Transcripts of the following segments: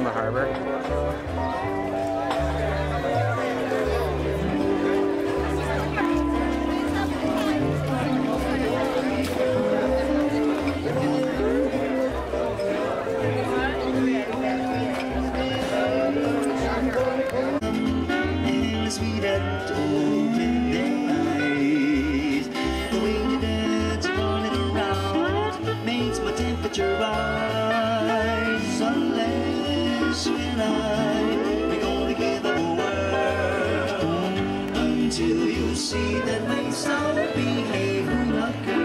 in the harbor. See that nice out behaving girl.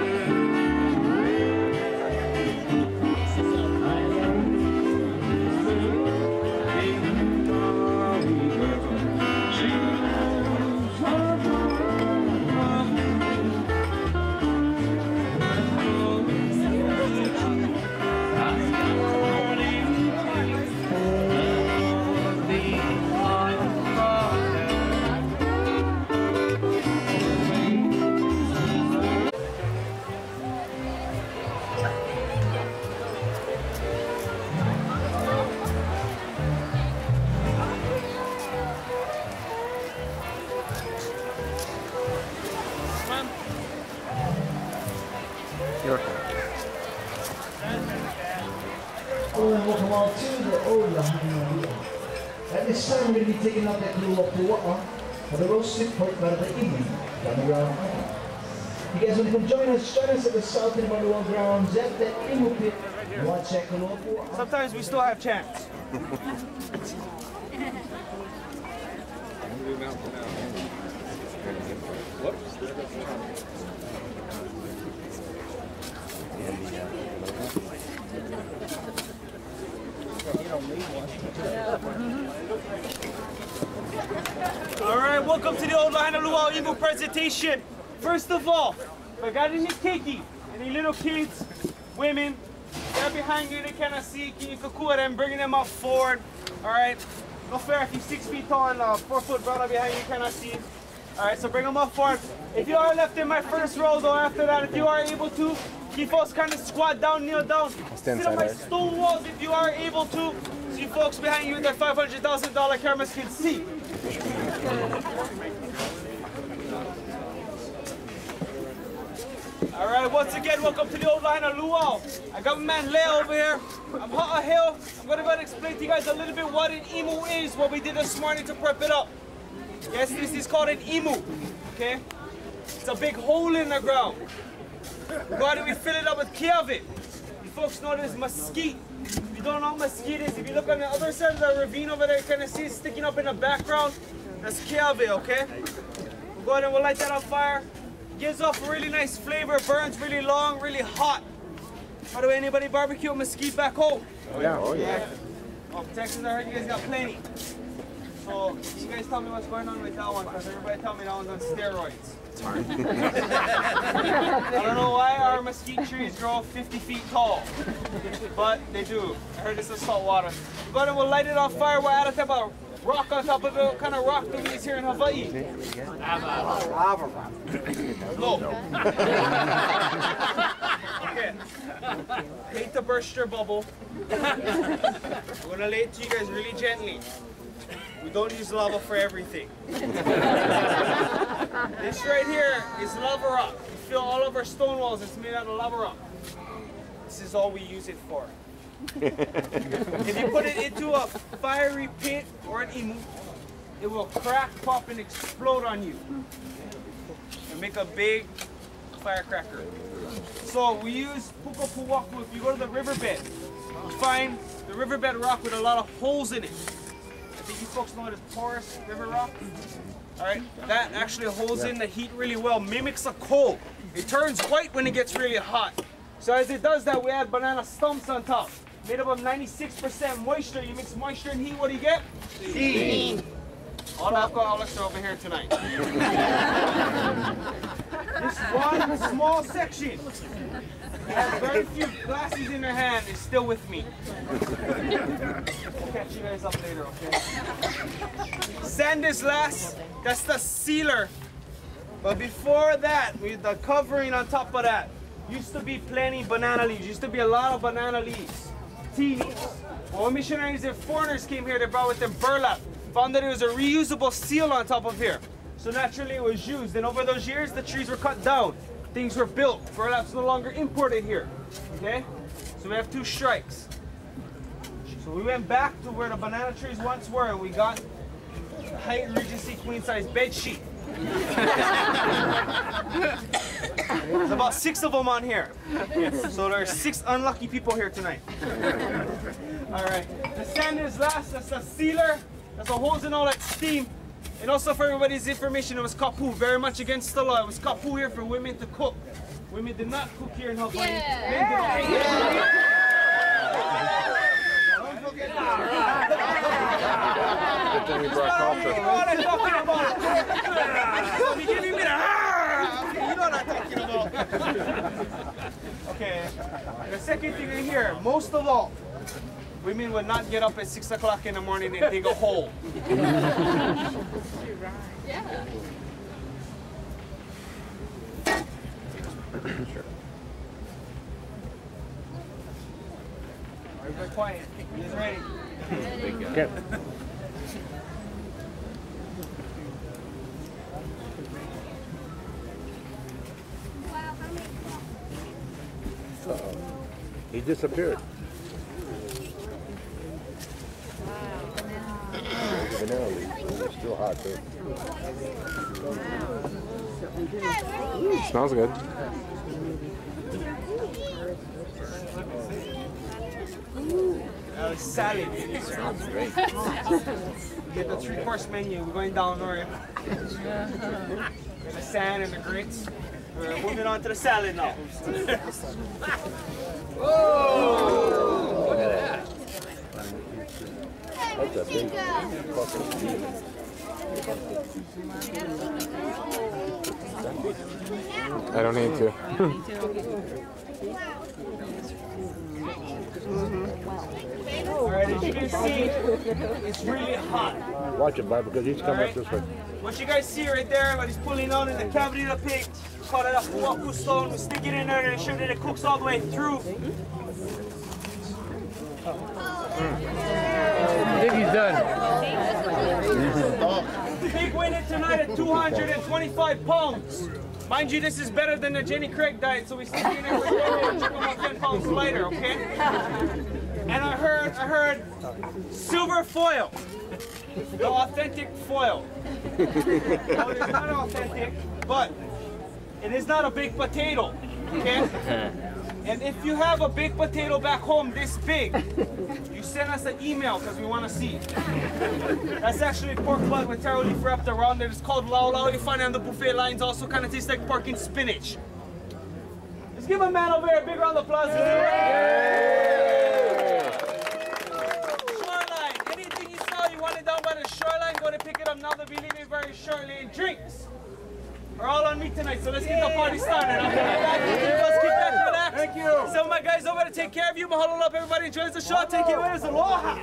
At this going to be taking out that glue up to Wa'a for the roasted pork by the evening down around Island. You guys want to come join us? Join us at the South End Manuel Grounds at the Imu Pit. Watch check the local. Sometimes we still have chance. All right, welcome to the Old Lahaina Luau Eagle presentation. First of all, got any keiki, any little kids, women, they're behind you, they cannot see, can you kokua them, bringing them up forward. All right, no fair if you're six feet tall and uh, four foot brother behind you, you cannot see. All right, so bring them up forward. If you are left in my first row, though, after that, if you are able to, you folks kind of squat down, kneel down. stand Sit on my stone walls if you are able to, you folks behind you with their $500,000 cameras can see. All right, once again, welcome to the Old Lahaina Luau. I got my man Leo over here. I'm hot a hill. I'm gonna go and explain to you guys a little bit what an imu is, what we did this morning to prep it up. Yes, this is called an imu, okay? It's a big hole in the ground. Why it, we fill it up with kiawe. You folks know this mesquite. If you don't know what mesquite is, if you look on the other side of the ravine over there, you kind of see it sticking up in the background. That's kiawe, okay? We'll go ahead and we'll light that on fire. Gives off a really nice flavor, burns really long, really hot. By the way, anybody barbecue mesquite back home? Oh yeah. Oh, Yeah. Oh, Texas, I heard you guys got plenty. So, you guys tell me what's going on with that one, because everybody tell me that one's on steroids. I don't know why our mesquite trees grow 50 feet tall, but they do. I heard it's in salt water. But we'll light it on fire. We'll add a type of rock on top of it. What kind of rock do we use here in Hawaii? Low. okay. Hate to burst your bubble. I'm gonna lay it to you guys really gently. We don't use lava for everything. This right here is lava rock. You feel all of our stone walls, it's made out of lava rock. This is all we use it for. if you put it into a fiery pit or an imu, it will crack, pop, and explode on you. And make a big firecracker. So we use puka puwaku. If you go to the riverbed, you find the riverbed rock with a lot of holes in it. I think you folks know it as porous river rock. All right, that actually holds in the heat really well, mimics a coal. It turns white when it gets really hot. So as it does that, we add banana stumps on top. Made up of 96% moisture. You mix moisture and heat, what do you get? Heat. All alcoholics are over here tonight. this one small section has very few glasses in her hand is still with me. We'll catch you guys up later, okay? Sand last. That's the sealer. But before that, with the covering on top of that, used to be plenty banana leaves. Used to be a lot of banana leaves, tea leaves. When missionaries and foreigners came here, they brought with them burlap. Found that it was a reusable seal on top of here. So naturally it was used. And over those years, the trees were cut down. Things were built. Burlap's no longer imported here. Okay? So we have two strikes. So we went back to where the banana trees once were and we got Hyatt Regency queen size bed sheet. There's about six of them on here. So there are six unlucky people here tonight. All right. The sand is last. That's a sealer. That's what holds in all that steam. And also for everybody's information, it was kapu, very much against the law. It was kapu here for women to cook. Women did not cook here in Hawaii. Men did Good thing we brought You know what I'm talking about. You giving me the ah! Okay, you know what I'm talking about. okay. The second thing in here, most of all, women will not get up at six o'clock in the morning and dig a hole. Everybody quiet. Guys ready? Okay. He disappeared. Vanilla leaf. It's still hot too. Smells good. Uh, salad. Sounds great. Get the three course menu. We're going down there. the sand and the grits. We're moving on to the salad now. That's a big fucking demon. I don't need to. Alright, as you can see, it's really hot. Watch it, Bob, because he's coming Alright. up this way. What you guys see right there, what he's pulling out in the cavity of the pig, we call it a huaku stone. We stick it in there to ensure that it cooks all the way through. Oh, I think he's done. Pig winning tonight at 225 pounds. Mind you, this is better than the Jenny Craig diet, so we stick in there 10 minutes, check them out 10 pounds lighter, okay? And I heard, I heard silver foil, the authentic foil. No, it is not authentic, but it is not a big potato, okay? And if you have a big potato back home this big, you send us an email because we want to see. That's actually pork butt with taro leaf wrapped around it. It's called lau lau. You find it on the buffet lines. Also kind of tastes like pork and spinach. Let's give a man over here a big round of applause. Shoreline. Anything you smell you want it down by the shoreline, go to pick it up now. They'll be leaving very shortly. Drinks are all on me tonight, so let's get the party started. I'm gonna back. Let's keep that relaxed. Thank you. Some of my guys over to take care of you. Mahalo up. Everybody enjoys the show. Take it away. It's aloha.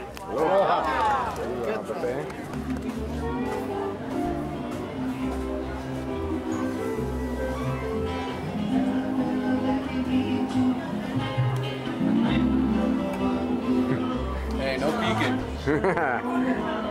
Hey, no peeking.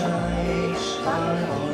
I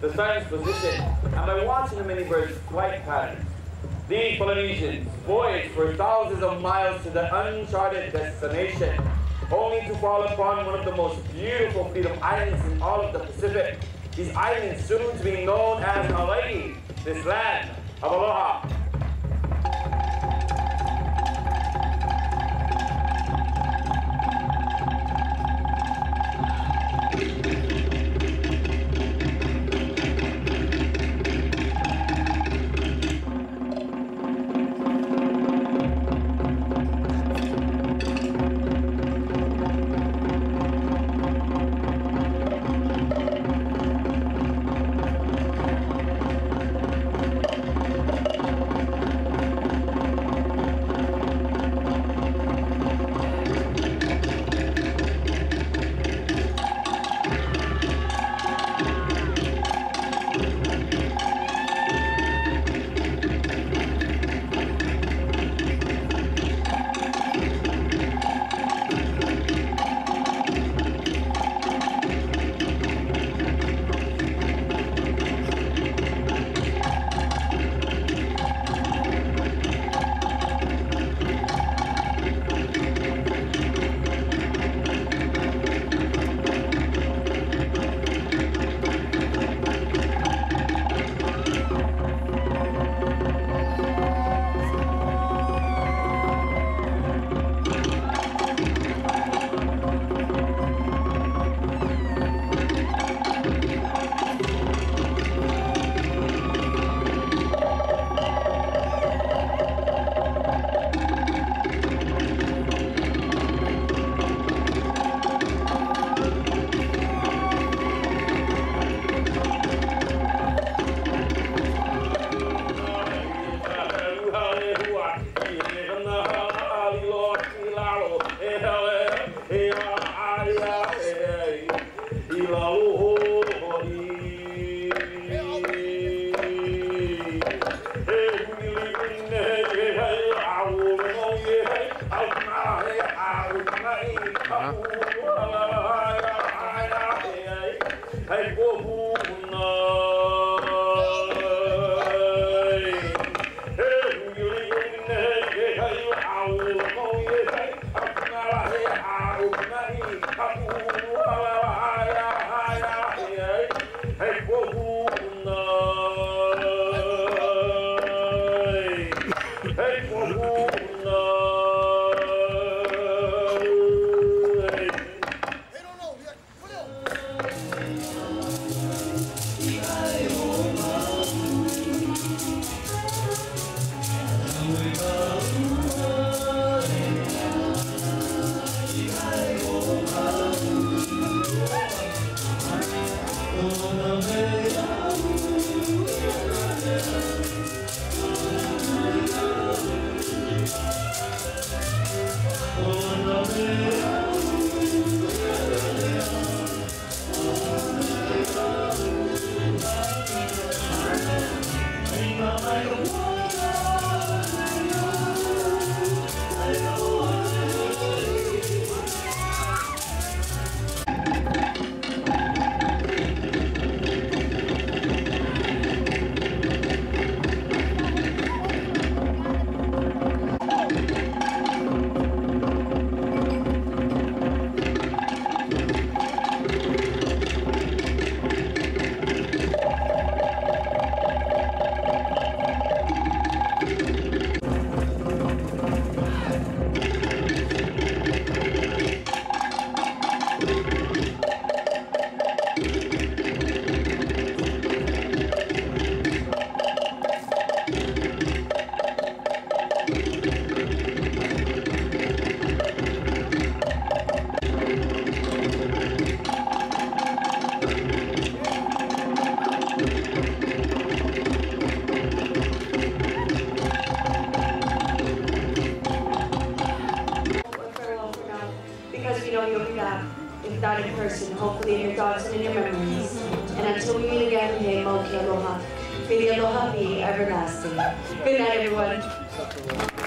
the sun's position, and by watching the many birds' flight patterns. These Polynesians voyaged for thousands of miles to the uncharted destination, only to fall upon one of the most beautiful fleet of islands in all of the Pacific. These islands soon to be known as Hawaii, this land of aloha. Because we know you'll be back, if not in person, hopefully in your thoughts and in your memories. And until we meet again, may Moki Aloha. May the Aloha be everlasting. Good night, everyone.